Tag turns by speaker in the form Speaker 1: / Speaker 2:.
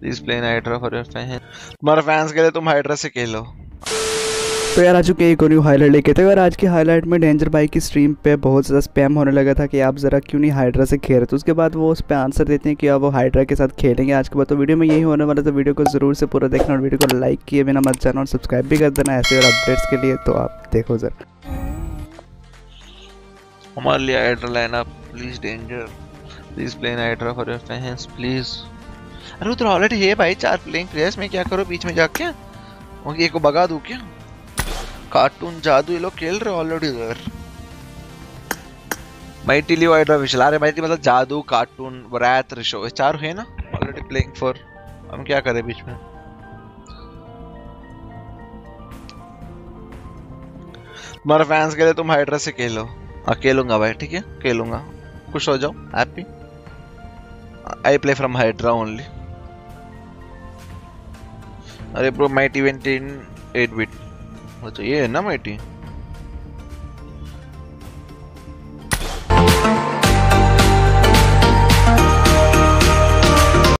Speaker 1: Please play Hydra for your fan तुम्हारे fans के लिए तुम हाइड्रा से खेलो।
Speaker 2: तो यार आ चुके एक और न्यू हाईलाइट लेके तो यार आज की हाईलाइट में डेंजर बाई की स्ट्रीम पे बहुत ज़्यादा स्पैम होने लगा था कि आप ज़रा क्यों नहीं हाइड्रा से खेल रहे? तो उसके बाद वो उस पर आंसर देते हैं कि अब वो हाइड्रा के साथ खेलेंगे। आज के बाद तो वीडियो में यही होने वाला तो वीडियो को ज़रूर से पूरा देखना और वीडियो को लाइक किए बिना मत जाना और सब्सक्राइब भी कर देना ऐसे और अपडेट्स के लिए। तो आप देखो ज़रा।
Speaker 1: हमारे लिए Hydra line up please danger please play Hydra for your fans please अरे उधर ऑलरेडी है भाई, चार प्लेइंग प्लेयर्स मैं क्या करूँ बीच में जाके? और एक को भगा दूँ क्या? कार्टून जादू ये लोग खेल रहे ऑलरेडी उधर। माइटी लियो हाइड्रा विशल अरे माइटी मतलब जादू, कार्टून रैत रिशो ये चार है ना? ऑलरेडी प्लेइंग फॉर हम क्या करें बीच में? तुम्हारे फैंस के लिए तुम हाइड्रा से खेलो। हाँ खेलूँगा भाई, ठीक है? खेलूँगा। खुश हो जाओ happy I play from Hydra only अरे pro mighty event in eight bit अच्छा ये है ना माइटी